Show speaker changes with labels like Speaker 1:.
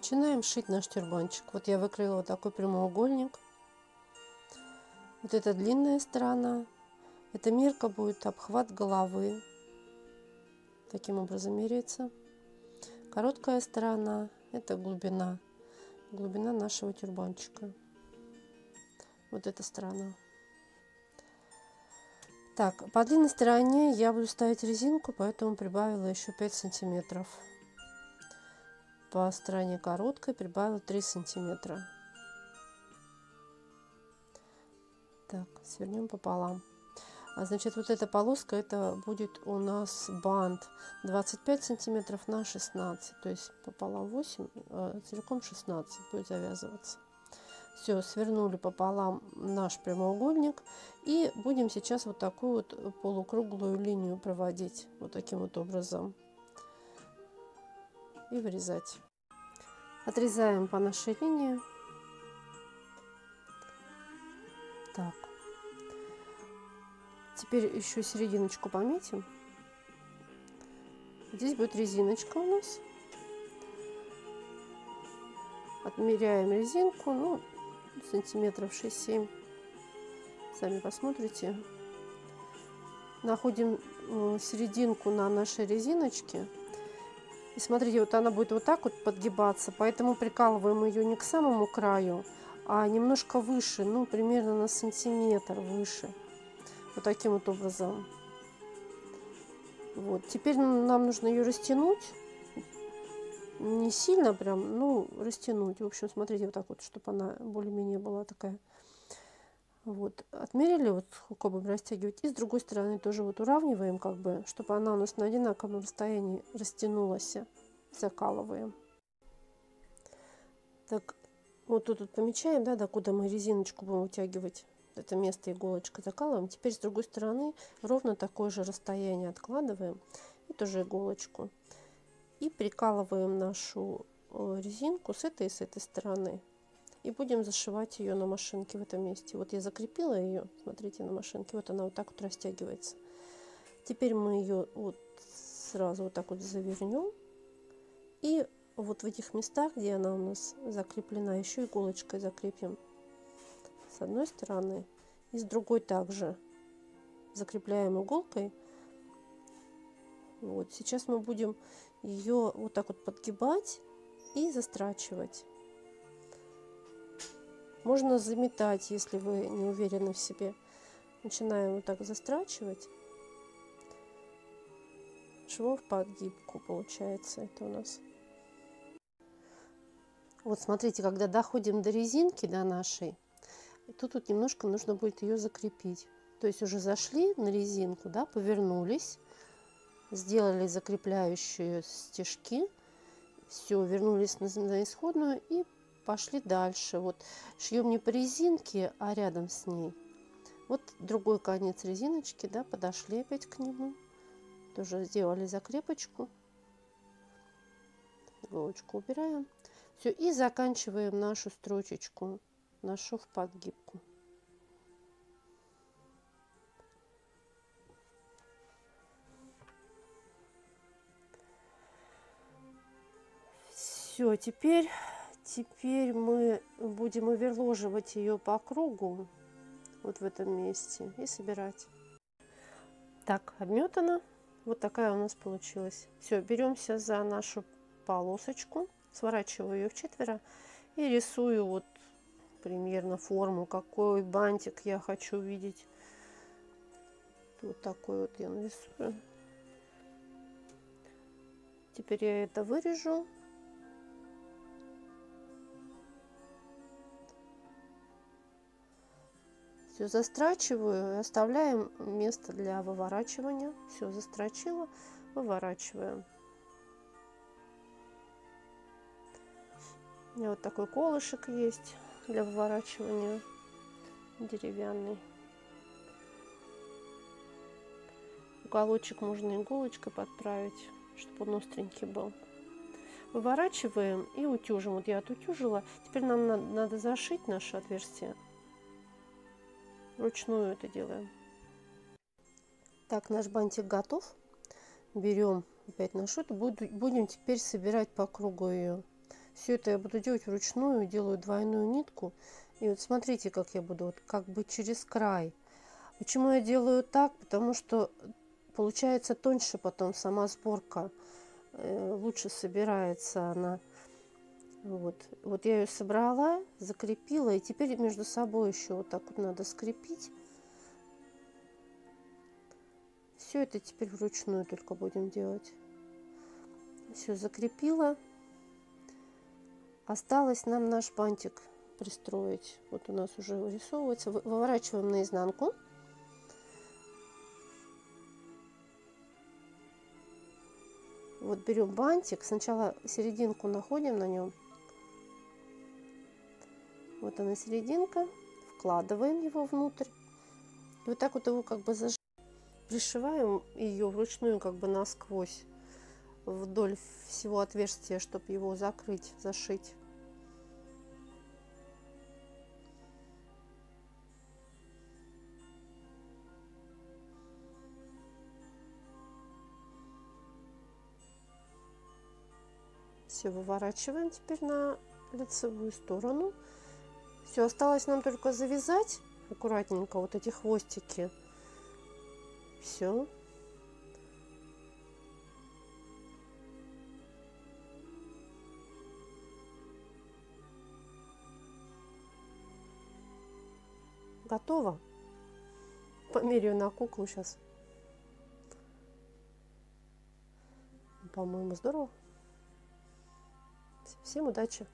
Speaker 1: Начинаем шить наш тюрбанчик. Вот я выкрыла вот такой прямоугольник. Вот это длинная сторона. Эта мерка будет обхват головы. Таким образом меряется. Короткая сторона – это глубина. Глубина нашего тюрбанчика. Вот эта сторона. Так, по длинной стороне я буду ставить резинку, поэтому прибавила еще 5 сантиметров. По стороне короткой прибавила 3 сантиметра. Так, свернем пополам. А значит, вот эта полоска, это будет у нас бант 25 сантиметров на 16. То есть пополам 8, а целиком 16 будет завязываться. Все, свернули пополам наш прямоугольник. И будем сейчас вот такую вот полукруглую линию проводить. Вот таким вот образом. И вырезать. Отрезаем по нашей линии. Так. Теперь еще серединочку пометим. Здесь будет резиночка у нас. Отмеряем резинку. Ну, сантиметров 6-7. Сами посмотрите. Находим серединку на нашей резиночке. И смотрите, вот она будет вот так вот подгибаться, поэтому прикалываем ее не к самому краю, а немножко выше, ну, примерно на сантиметр выше. Вот таким вот образом. Вот. Теперь нам нужно ее растянуть не сильно прям, ну, растянуть. В общем, смотрите, вот так вот, чтобы она более-менее была такая. Вот, отмерили, вот сколько будем растягивать. И с другой стороны тоже вот уравниваем, как бы, чтобы она у нас на одинаковом расстоянии растянулась. Закалываем. Так, вот тут вот помечаем, да, докуда мы резиночку будем вытягивать. Это место иголочкой закалываем. Теперь с другой стороны ровно такое же расстояние откладываем. И тоже иголочку и прикалываем нашу э, резинку с этой и с этой стороны и будем зашивать ее на машинке в этом месте. Вот я закрепила ее смотрите на машинке вот она вот так вот растягивается. Теперь мы ее вот сразу вот так вот завернем и вот в этих местах где она у нас закреплена еще иголочкой закрепим с одной стороны и с другой также закрепляем иголкой. Вот сейчас мы будем ее вот так вот подгибать и застрачивать. Можно заметать, если вы не уверены в себе. Начинаем вот так застрачивать. Швов подгибку получается это у нас. Вот смотрите, когда доходим до резинки, до нашей, тут вот немножко нужно будет ее закрепить. То есть уже зашли на резинку, да, повернулись, сделали закрепляющие стежки, все, вернулись на исходную и пошли дальше. Вот шьем не по резинке, а рядом с ней. Вот другой конец резиночки, да, подошли опять к нему. Тоже сделали закрепочку. Иголочку убираем. Все, и заканчиваем нашу строчечку, нашу в подгибку. Все, теперь, теперь мы будем оверложивать ее по кругу, вот в этом месте, и собирать. Так, обметана. Вот такая у нас получилась. Все, беремся за нашу полосочку, сворачиваю ее в четверо и рисую вот примерно форму, какой бантик я хочу видеть. Вот такой вот я нарисую. Теперь я это вырежу Все застрачиваю оставляем место для выворачивания. Все застрочила, выворачиваем. У меня вот такой колышек есть для выворачивания деревянный. Уголочек можно иголочкой подправить, чтобы он остренький был. Выворачиваем и утюжим. Вот я отутюжила. Теперь нам надо зашить наше отверстие Вручную это делаем. Так, наш бантик готов. Берем опять нашу. Будем теперь собирать по кругу ее. Все это я буду делать вручную, делаю двойную нитку. И вот смотрите, как я буду, вот как бы через край. Почему я делаю так? Потому что получается тоньше потом сама сборка. Э, лучше собирается она. Вот. вот я ее собрала, закрепила. И теперь между собой еще вот так вот надо скрепить. Все это теперь вручную только будем делать. Все закрепила. Осталось нам наш бантик пристроить. Вот у нас уже вырисовывается. Выворачиваем наизнанку. Вот берем бантик. Сначала серединку находим на нем. Вот она серединка. Вкладываем его внутрь. И вот так вот его как бы зажимаем. Пришиваем ее вручную как бы насквозь вдоль всего отверстия, чтобы его закрыть, зашить. Все, выворачиваем теперь на лицевую сторону. Все, осталось нам только завязать аккуратненько вот эти хвостики. Все. Готово. Померяю на куклу сейчас. По-моему, здорово. Всем удачи!